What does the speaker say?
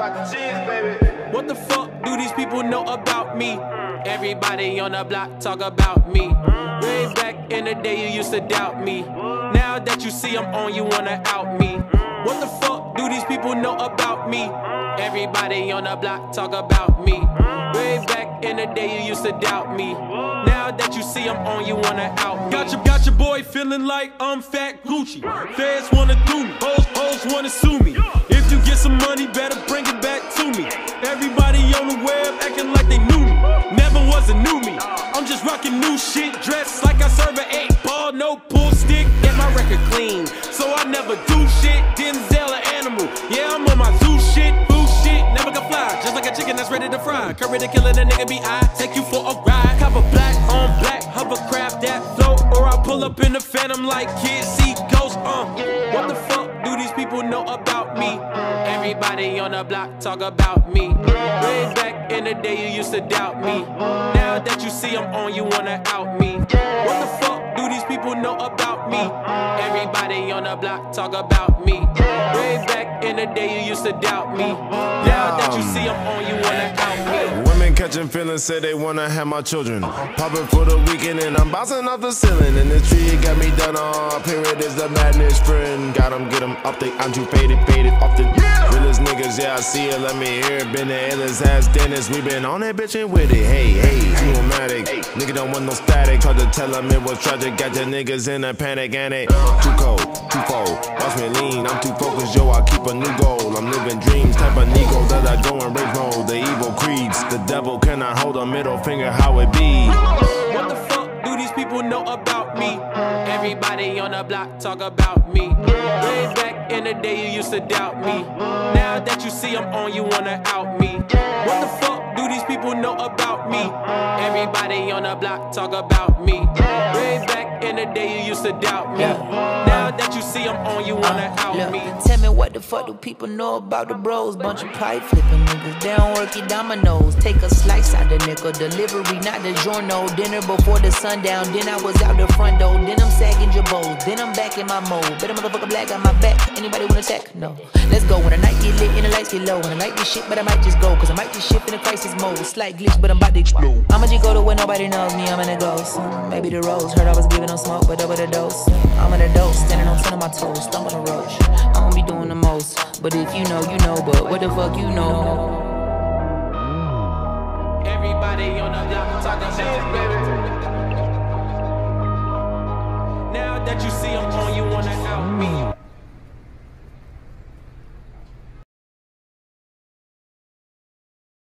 talking cheese, baby. What the fuck do these people know about me? Everybody on the block talk about me. Way back in the day, you used to doubt me. Now that you see I'm on, you wanna out me. What the fuck do these people know about me? Everybody on the block talk about me. Way back in the day, you used to doubt me. Now that you see I'm on, you wanna out me. Got your, got your boy feeling like I'm fat Gucci. Feds wanna do me, hoes, hoes wanna sue me. So I never do shit. Denzel an animal, yeah I'm on my zoo shit, boo shit. Never can fly, just like a chicken that's ready to fry. Curry to killing a nigga be I take you for a ride. Cover black on black, hovercraft that float, or I pull up in the phantom like kids see ghosts. Uh, what the fuck do these people know about me? Everybody on the block talk about me. Way back in the day, you used to doubt me. Now that you see I'm on, you wanna out me. What the fuck do these people know about me? Everybody on the block talk about me. Way back in the day, you used to doubt me. Now that you see I'm on, you wanna out me. Women catching feelings, say they wanna have my children. Popping for the weekend and I'm bouncing off the ceiling. And the tree got me done on. Period is the madness friend. got Got 'em, get 'em up, they I'm too faded, faded off the Yeah, I see it, let me hear it. Been the illest ass dentist. We been on that bitch and with it. Hey, hey, dramatic. Nigga don't want no static. Tried to tell them it was tragic. Got the niggas in a panic and it too cold, too fold. Watch me lean, I'm too focused, yo. I keep a new goal. I'm living dreams, type of Nico that I go in rage mode. The evil creeps, the devil cannot hold a middle finger. How it be? What the fuck do these people know about me? Everybody on the block talk about me. Day, you used to doubt me. Now that you see I'm on, you wanna out me. What the fuck do these people know about me? Everybody on the block talk about me. In the day, you used to doubt me. Now that you see I'm on, you wanna out Look, me. tell me what the fuck do people know about the bros? Bunch of pipe flipping niggas. They don't work your dominoes. Take a slice out the nickel. Delivery, not the journal. Dinner before the sundown. Then I was out the front door. Then I'm sagging Girbauds. Then I'm back in my mode. Better motherfucker black on my back. Anybody wanna attack? No. Let's go. When the night get lit and the lights get low. And I like this shit, but I might just go. Cause I might just shift in a crisis mode. Slight glitch, but I'm about to explode. I'ma just go to where nobody knows me. I'm in a ghost. Maybe the rose. Heard I was giving them smoke, but double the dose. I'm in a dose. Standing on 10 of my toes. Stumbling a roach. I don't be doing the most. But if you know, you know. But what the fuck you know? Everybody on the block talking shit, baby.